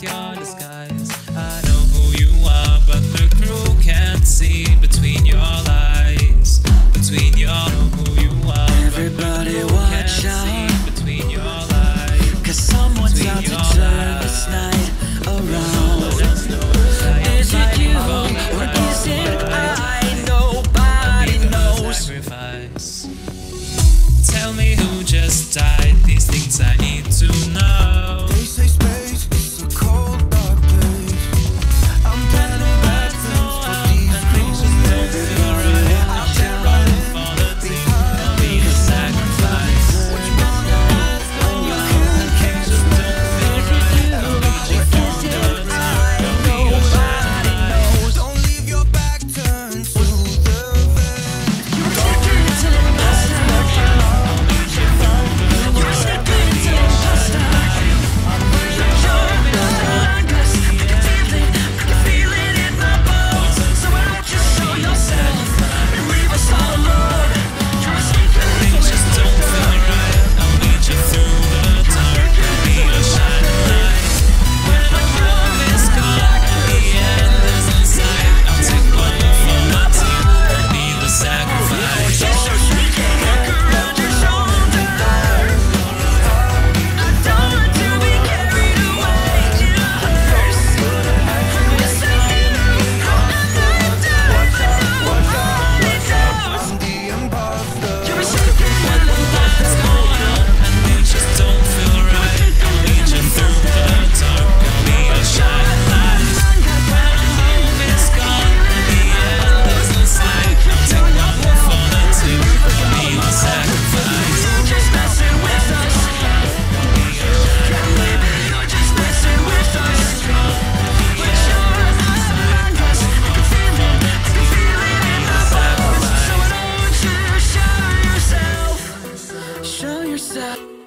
with your disguise. I know who you are, but the crew can't see between your lies. Between your I know who you are. Everybody watch out. Between your lies. Cause someone's Between out to turn this night around. Is it you or is it I? Nobody knows. Sacrifice. Tell me who just died. These things I need up.